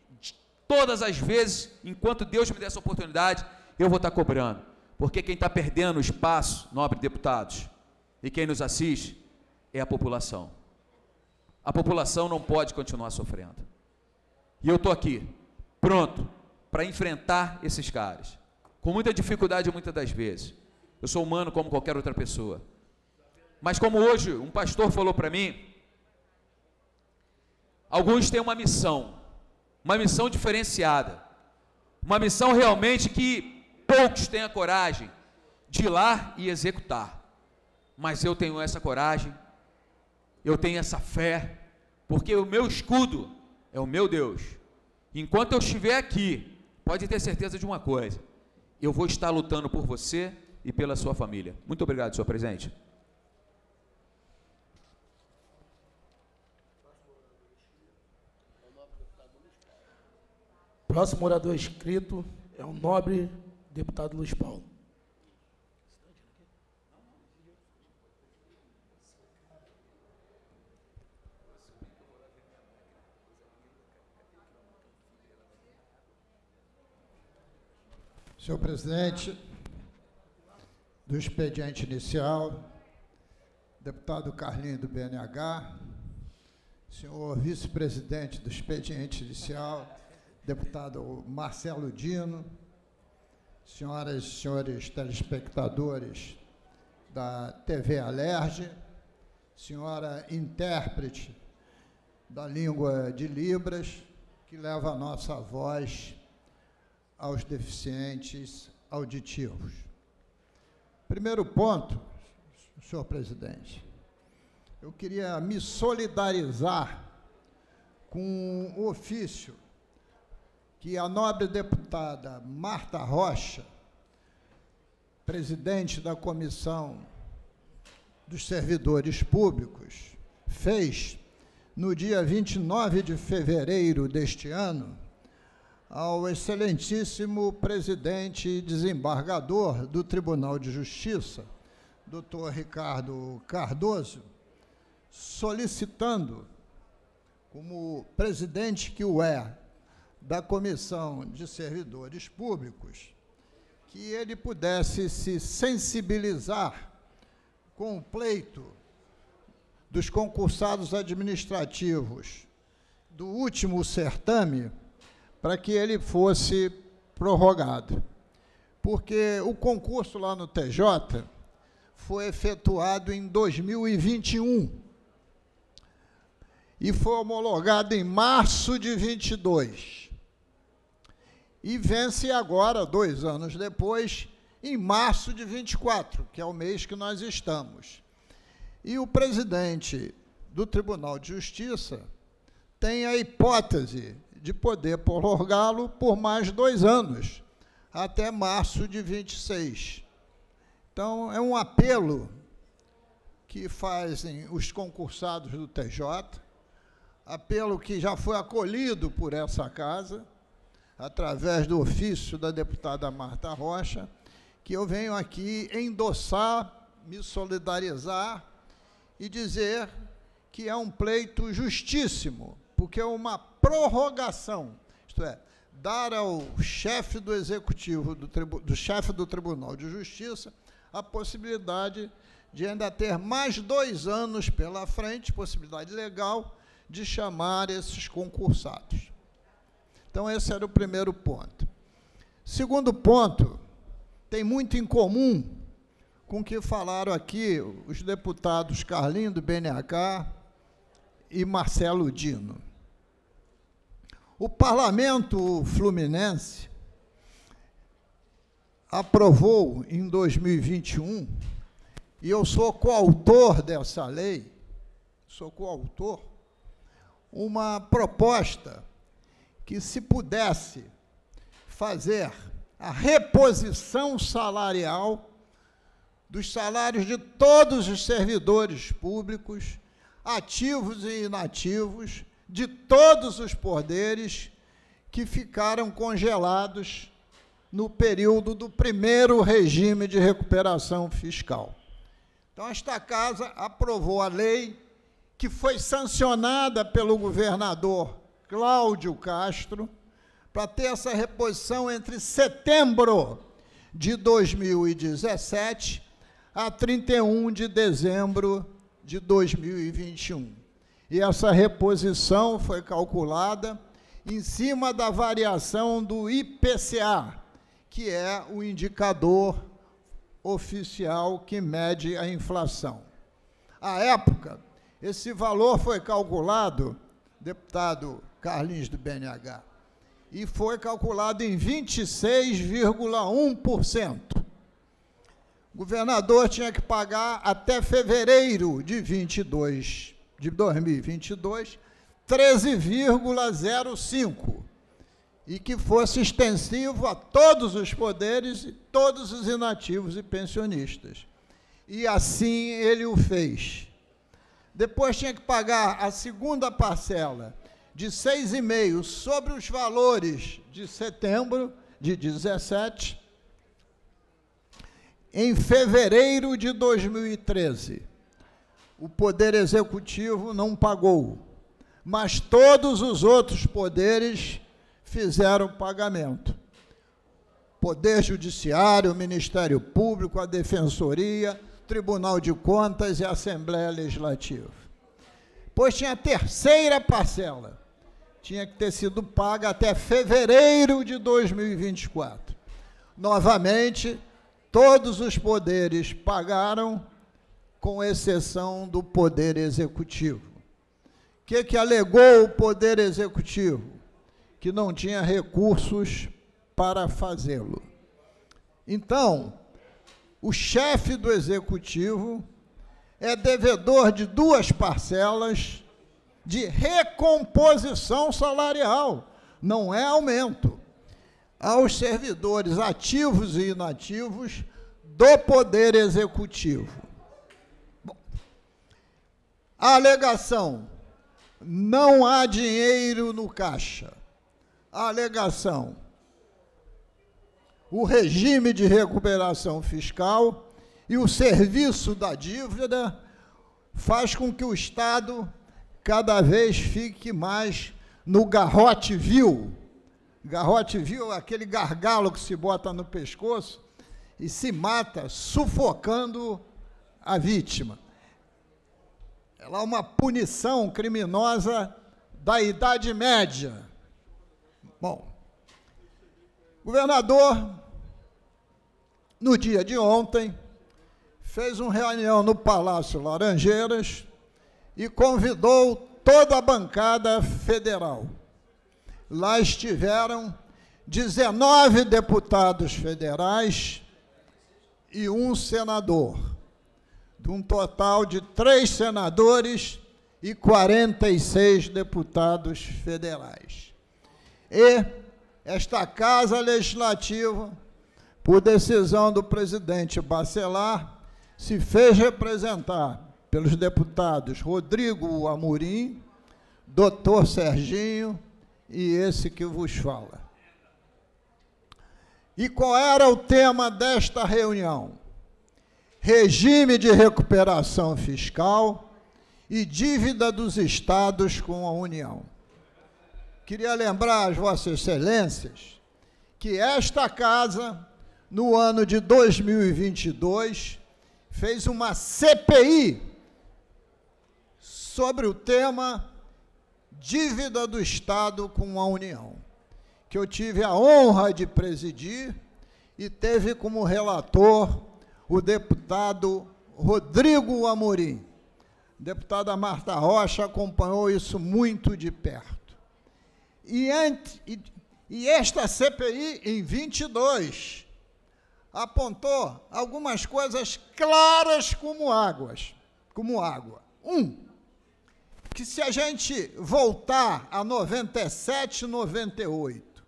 todas as vezes, enquanto Deus me der essa oportunidade, eu vou estar cobrando. Porque quem está perdendo espaço, nobre deputados, e quem nos assiste, é a população. A população não pode continuar sofrendo. E eu estou aqui, pronto, para enfrentar esses caras. Com muita dificuldade muitas das vezes. Eu sou humano como qualquer outra pessoa. Mas como hoje um pastor falou para mim, alguns têm uma missão, uma missão diferenciada, uma missão realmente que poucos têm a coragem de ir lá e executar. Mas eu tenho essa coragem, eu tenho essa fé, porque o meu escudo é o meu Deus. Enquanto eu estiver aqui, pode ter certeza de uma coisa: eu vou estar lutando por você e pela sua família. Muito obrigado, senhor presidente. Próximo orador escrito é o nobre deputado Luiz Paulo. Senhor presidente do expediente inicial, deputado Carlinho do BNH, senhor vice-presidente do expediente inicial, deputado Marcelo Dino, senhoras e senhores telespectadores da TV Alerge, senhora intérprete da língua de Libras, que leva a nossa voz aos deficientes auditivos. Primeiro ponto, senhor presidente, eu queria me solidarizar com o ofício que a nobre deputada Marta Rocha, presidente da Comissão dos Servidores Públicos, fez no dia 29 de fevereiro deste ano ao excelentíssimo presidente e desembargador do Tribunal de Justiça, doutor Ricardo Cardoso, solicitando, como presidente que o é, da Comissão de Servidores Públicos, que ele pudesse se sensibilizar com o pleito dos concursados administrativos do último certame para que ele fosse prorrogado. Porque o concurso lá no TJ foi efetuado em 2021 e foi homologado em março de 22. E vence agora, dois anos depois, em março de 24, que é o mês que nós estamos. E o presidente do Tribunal de Justiça tem a hipótese de poder prorrogá-lo por mais dois anos, até março de 26. Então, é um apelo que fazem os concursados do TJ, apelo que já foi acolhido por essa casa, através do ofício da deputada Marta Rocha, que eu venho aqui endossar, me solidarizar e dizer que é um pleito justíssimo, porque é uma prorrogação, isto é, dar ao chefe do executivo, do, do chefe do Tribunal de Justiça, a possibilidade de ainda ter mais dois anos pela frente, possibilidade legal, de chamar esses concursados. Então, esse era o primeiro ponto. Segundo ponto, tem muito em comum com o que falaram aqui os deputados Carlinho do BNH e Marcelo Dino. O parlamento fluminense aprovou em 2021, e eu sou coautor dessa lei, sou coautor, uma proposta que, se pudesse fazer a reposição salarial dos salários de todos os servidores públicos ativos e inativos, de todos os poderes que ficaram congelados no período do primeiro regime de recuperação fiscal. Então, esta casa aprovou a lei que foi sancionada pelo governador Cláudio Castro para ter essa reposição entre setembro de 2017 a 31 de dezembro de 2021. E essa reposição foi calculada em cima da variação do IPCA, que é o indicador oficial que mede a inflação. À época, esse valor foi calculado, deputado Carlinhos do BNH, e foi calculado em 26,1%. O governador tinha que pagar até fevereiro de 22 de 2022 13,05 e que fosse extensivo a todos os poderes e todos os inativos e pensionistas. E assim ele o fez. Depois tinha que pagar a segunda parcela de 6,5 sobre os valores de setembro de 17 em fevereiro de 2013, o Poder Executivo não pagou, mas todos os outros poderes fizeram pagamento. Poder Judiciário, Ministério Público, a Defensoria, Tribunal de Contas e Assembleia Legislativa. Pois tinha a terceira parcela, tinha que ter sido paga até fevereiro de 2024. Novamente, Todos os poderes pagaram, com exceção do Poder Executivo. O que, que alegou o Poder Executivo? Que não tinha recursos para fazê-lo. Então, o chefe do Executivo é devedor de duas parcelas de recomposição salarial, não é aumento aos servidores ativos e inativos do Poder Executivo. Alegação: não há dinheiro no caixa. Alegação: o regime de recuperação fiscal e o serviço da dívida faz com que o Estado cada vez fique mais no garrote vil Garrote viu aquele gargalo que se bota no pescoço e se mata sufocando a vítima. Ela é uma punição criminosa da Idade Média. Bom, governador, no dia de ontem, fez uma reunião no Palácio Laranjeiras e convidou toda a bancada federal lá estiveram 19 deputados federais e um senador, de um total de três senadores e 46 deputados federais. E esta Casa Legislativa, por decisão do presidente Bacelar, se fez representar pelos deputados Rodrigo Amorim, doutor Serginho, e esse que vos fala. E qual era o tema desta reunião? Regime de recuperação fiscal e dívida dos estados com a União. Queria lembrar às Vossas Excelências que esta casa, no ano de 2022, fez uma CPI sobre o tema dívida do Estado com a União, que eu tive a honra de presidir e teve como relator o deputado Rodrigo Amorim. Deputada Marta Rocha acompanhou isso muito de perto. E, e, e esta CPI, em 22, apontou algumas coisas claras como águas, como água. Um, que se a gente voltar a 97, 98,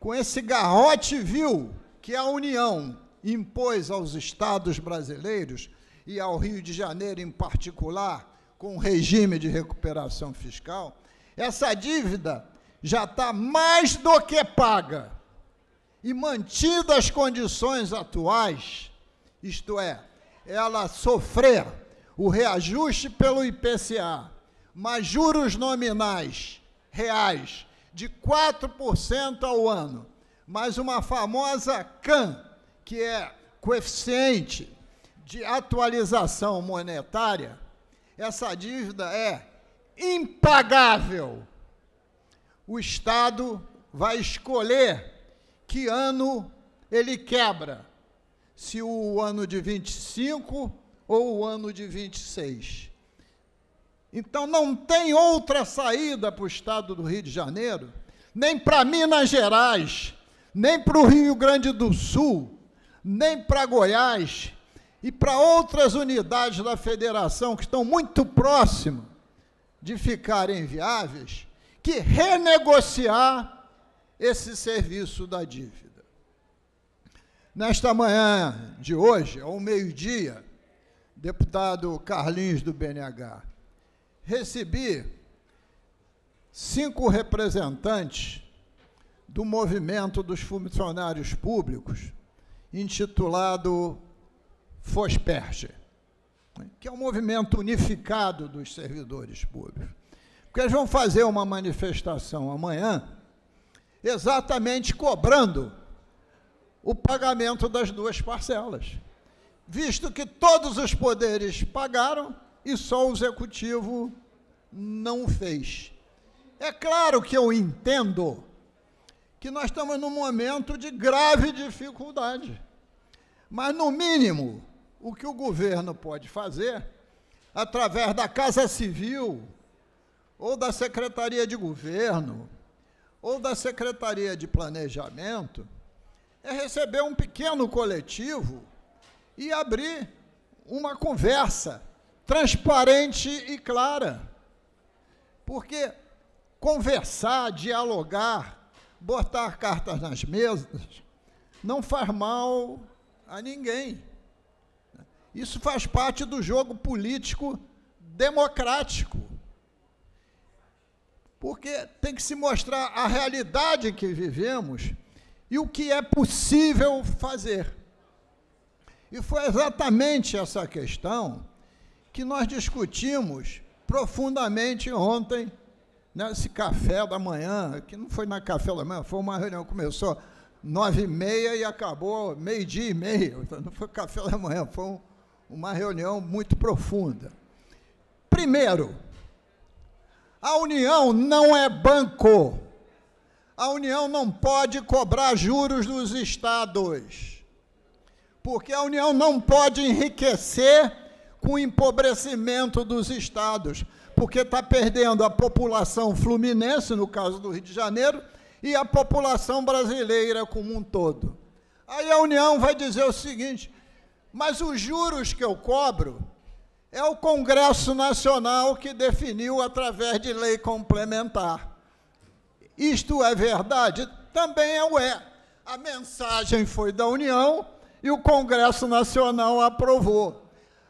com esse garrote vil que a União impôs aos estados brasileiros e ao Rio de Janeiro em particular, com o regime de recuperação fiscal, essa dívida já está mais do que paga. E mantidas as condições atuais, isto é, ela sofrer o reajuste pelo IPCA, mas juros nominais reais de 4% ao ano, mais uma famosa CAN, que é coeficiente de atualização monetária, essa dívida é impagável. O Estado vai escolher que ano ele quebra, se o ano de 25 ou o ano de 26. Então não tem outra saída para o estado do Rio de Janeiro, nem para Minas Gerais, nem para o Rio Grande do Sul, nem para Goiás e para outras unidades da federação que estão muito próximas de ficarem viáveis, que renegociar esse serviço da dívida. Nesta manhã de hoje, ao meio-dia, deputado Carlinhos do BNH, recebi cinco representantes do movimento dos funcionários públicos, intitulado FOSPERGE, que é um movimento unificado dos servidores públicos. Porque eles vão fazer uma manifestação amanhã, exatamente cobrando o pagamento das duas parcelas, visto que todos os poderes pagaram e só o executivo não fez. É claro que eu entendo que nós estamos num momento de grave dificuldade, mas, no mínimo, o que o governo pode fazer, através da Casa Civil, ou da Secretaria de Governo, ou da Secretaria de Planejamento, é receber um pequeno coletivo e abrir uma conversa transparente e clara. Porque conversar, dialogar, botar cartas nas mesas, não faz mal a ninguém. Isso faz parte do jogo político democrático. Porque tem que se mostrar a realidade que vivemos e o que é possível fazer. E foi exatamente essa questão que nós discutimos profundamente ontem, nesse café da manhã, que não foi na café da manhã, foi uma reunião que começou nove e meia e acabou meio-dia e meio. Então não foi café da manhã, foi um, uma reunião muito profunda. Primeiro, a União não é banco. A União não pode cobrar juros dos estados. Porque a União não pode enriquecer com o empobrecimento dos estados. Porque está perdendo a população fluminense, no caso do Rio de Janeiro, e a população brasileira como um todo. Aí a União vai dizer o seguinte: mas os juros que eu cobro é o Congresso Nacional que definiu através de lei complementar. Isto é verdade? Também é o é. A mensagem foi da União e o Congresso Nacional aprovou.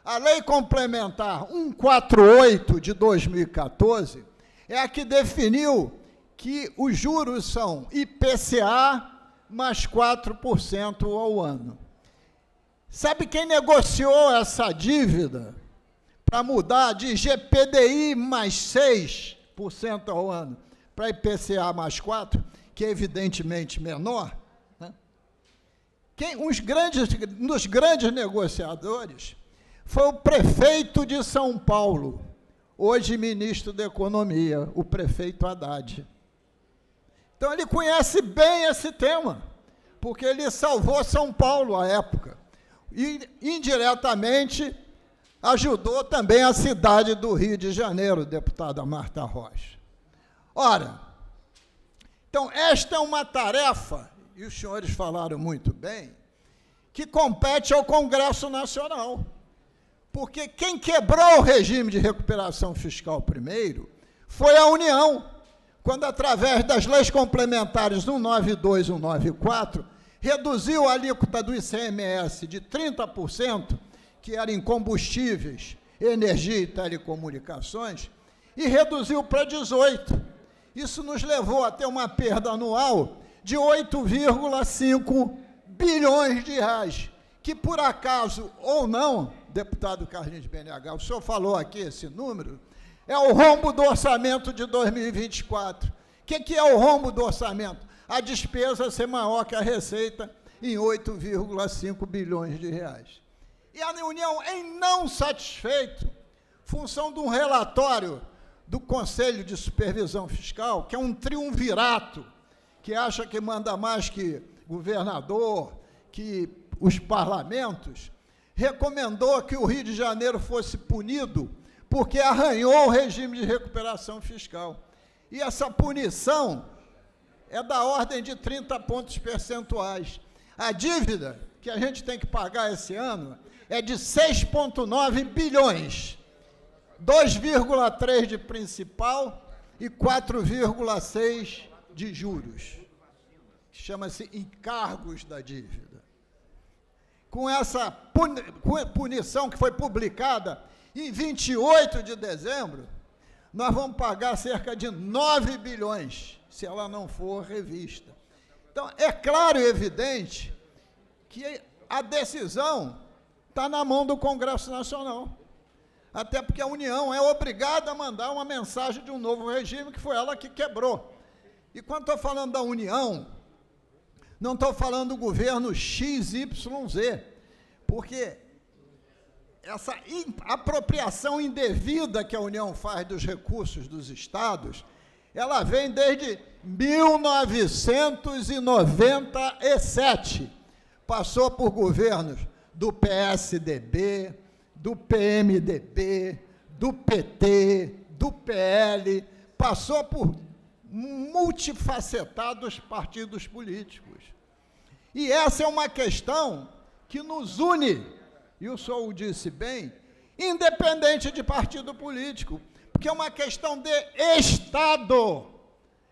A lei complementar 148 de 2014 é a que definiu que os juros são IPCA mais 4% ao ano. Sabe quem negociou essa dívida para mudar de GPDI mais 6% ao ano para IPCA mais 4%, que é evidentemente menor? Né? Quem, uns grandes, dos grandes negociadores foi o prefeito de São Paulo, hoje ministro da Economia, o prefeito Haddad. Então ele conhece bem esse tema, porque ele salvou São Paulo à época e indiretamente ajudou também a cidade do Rio de Janeiro, deputada Marta Rocha. Ora, então esta é uma tarefa, e os senhores falaram muito bem, que compete ao Congresso Nacional. Porque quem quebrou o regime de recuperação fiscal primeiro foi a União, quando, através das leis complementares 192 e 194, reduziu a alíquota do ICMS de 30%, que era em combustíveis, energia e telecomunicações, e reduziu para 18. Isso nos levou a ter uma perda anual de 8,5 bilhões de reais, que por acaso ou não, deputado Carlinhos BNH, o senhor falou aqui esse número, é o rombo do orçamento de 2024. O que, que é o rombo do orçamento? A despesa ser maior que a receita em 8,5 bilhões de reais. E a União, em não satisfeito, função de um relatório do Conselho de Supervisão Fiscal, que é um triunvirato, que acha que manda mais que governador, que os parlamentos, recomendou que o Rio de Janeiro fosse punido porque arranhou o regime de recuperação fiscal. E essa punição é da ordem de 30 pontos percentuais. A dívida que a gente tem que pagar esse ano é de 6,9 bilhões, 2,3 de principal e 4,6 de juros. Chama-se encargos da dívida. Com essa punição que foi publicada em 28 de dezembro, nós vamos pagar cerca de 9 bilhões, se ela não for revista. Então, é claro e evidente que a decisão está na mão do Congresso Nacional. Até porque a União é obrigada a mandar uma mensagem de um novo regime, que foi ela que quebrou. E quando estou falando da União, não estou falando do governo XYZ, porque essa apropriação indevida que a União faz dos recursos dos estados, ela vem desde 1997. Passou por governos do PSDB, do PMDB, do PT, do PL, passou por multifacetados partidos políticos. E essa é uma questão que nos une e o senhor disse bem, independente de partido político, porque é uma questão de Estado,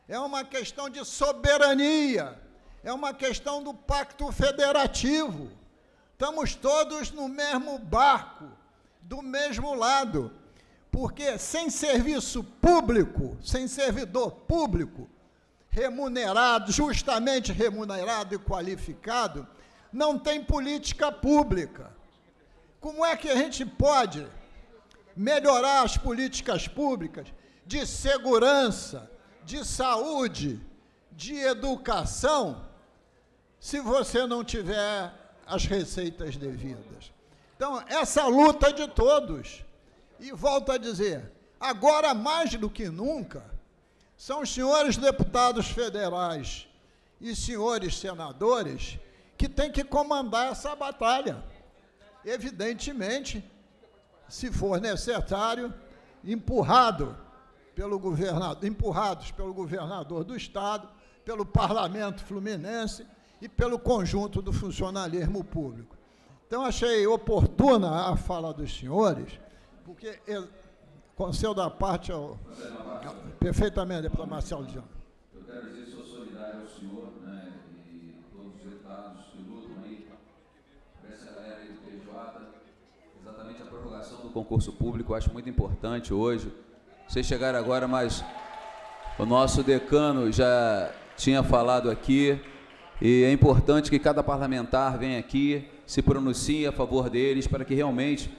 é uma questão de soberania, é uma questão do pacto federativo. Estamos todos no mesmo barco, do mesmo lado, porque sem serviço público, sem servidor público, remunerado, justamente remunerado e qualificado, não tem política pública. Como é que a gente pode melhorar as políticas públicas de segurança, de saúde, de educação, se você não tiver as receitas devidas? Então, essa luta é de todos. E volto a dizer, agora mais do que nunca, são os senhores deputados federais e senhores senadores que têm que comandar essa batalha evidentemente, se for necessário, empurrado pelo governador, empurrados pelo governador do estado, pelo parlamento fluminense e pelo conjunto do funcionalismo público. Então achei oportuna a fala dos senhores, porque com seu da parte ao, perfeitamente, deputado Marcelo Diano. Eu quero dizer, sou solidário ao senhor, né, e todos os deputados que lutam aí para essa galera aí do exatamente a prorrogação do concurso público, eu acho muito importante hoje. Vocês chegaram agora, mas o nosso decano já tinha falado aqui, e é importante que cada parlamentar venha aqui, se pronuncie a favor deles, para que realmente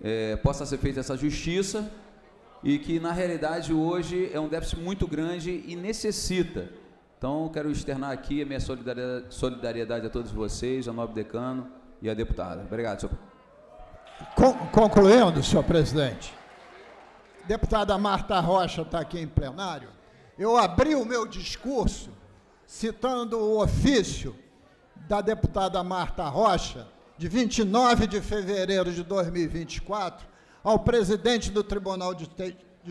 é, possa ser feita essa justiça e que, na realidade, hoje é um déficit muito grande e necessita. Então, quero externar aqui a minha solidariedade, a todos vocês, ao nobre decano e à deputada. Obrigado, senhor. Concluindo, senhor presidente, deputada Marta Rocha está aqui em plenário. Eu abri o meu discurso citando o ofício da deputada Marta Rocha, de 29 de fevereiro de 2024, ao presidente do Tribunal de,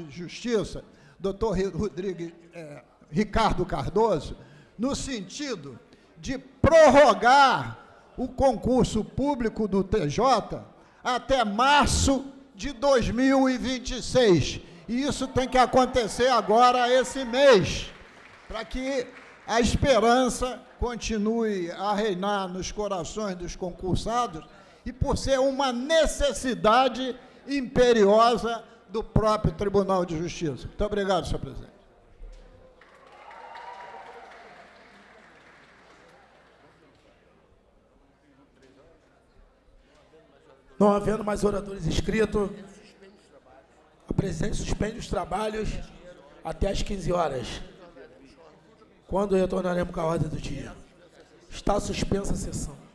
Justiça, doutor Rodrigo, eh, Ricardo Cardoso, no sentido de prorrogar o concurso público do TJ até março de 2026. E isso tem que acontecer agora, esse mês, para que a esperança continue a reinar nos corações dos concursados e por ser uma necessidade imperiosa do próprio Tribunal de Justiça. Muito obrigado, senhor presidente. Não havendo mais oradores inscritos, a presidente suspende os trabalhos até às 15 horas, quando retornaremos com a ordem do dia. Está suspensa a sessão.